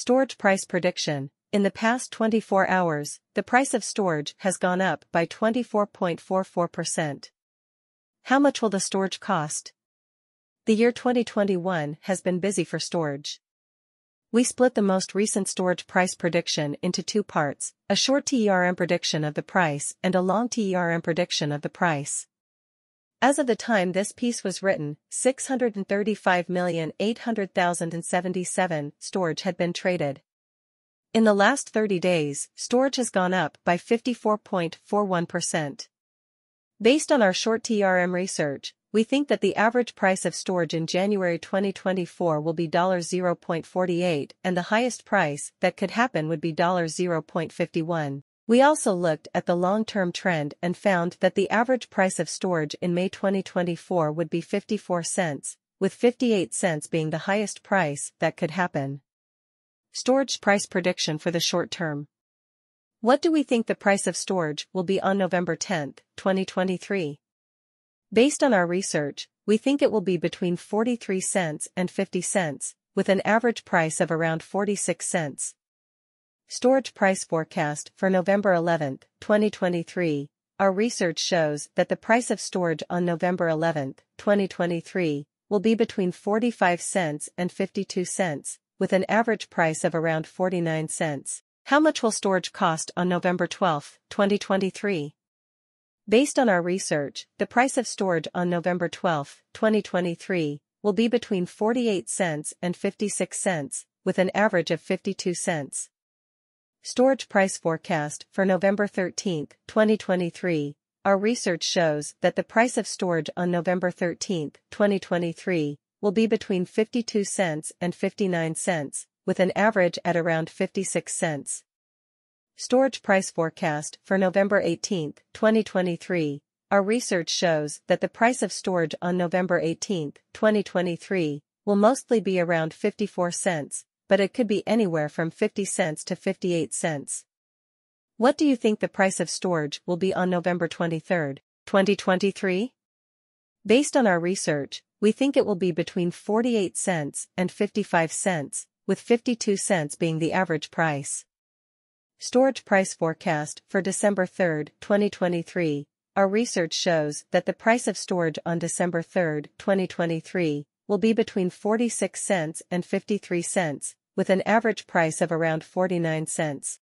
Storj price prediction. In the past 24 hours, the price of Storj has gone up by 24.44%. How much will the Storj cost? The year 2021 has been busy for Storj. We split the most recent Storj price prediction into two parts, a short TERM prediction of the price and a long TERM prediction of the price. As of the time this piece was written, 635,800,077 Storj had been traded. In the last 30 days, Storj has gone up by 54.41%. Based on our short TERM research, we think that the average price of Storj in January 2024 will be 0.48 and the highest price that could happen would be 0.51. We also looked at the long-term trend and found that the average price of Storj in May 2024 would be 54 cents, with 58 cents being the highest price that could happen. Storj price prediction for the short term. What do we think the price of Storj will be on November 10, 2023? Based on our research, we think it will be between 43 cents and 50 cents, with an average price of around 46 cents. Storj price forecast for November 11, 2023. Our research shows that the price of Storj on November 11, 2023, will be between 45 cents and 52 cents, with an average price of around 49 cents. How much will Storj cost on November 12, 2023? Based on our research, the price of Storj on November 12, 2023, will be between 48 cents and 56 cents, with an average of 52 cents. Storj price forecast for November 13, 2023. Our research shows that the price of Storj on November 13, 2023, will be between 52 cents and 59 cents, with an average at around 56 cents. Storj price forecast for November 18, 2023. Our research shows that the price of Storj on November 18, 2023, will mostly be around 54 cents, but it could be anywhere from 50 cents to 58 cents. What do you think the price of Storj will be on November 23, 2023? Based on our research, we think it will be between 48 cents and 55 cents, with 52 cents being the average price. Storj price forecast for December 3, 2023. Our research shows that the price of Storj on December 3, 2023, will be between 46 cents and 53 cents, with an average price of around 49 cents.